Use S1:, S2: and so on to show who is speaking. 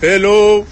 S1: Hello.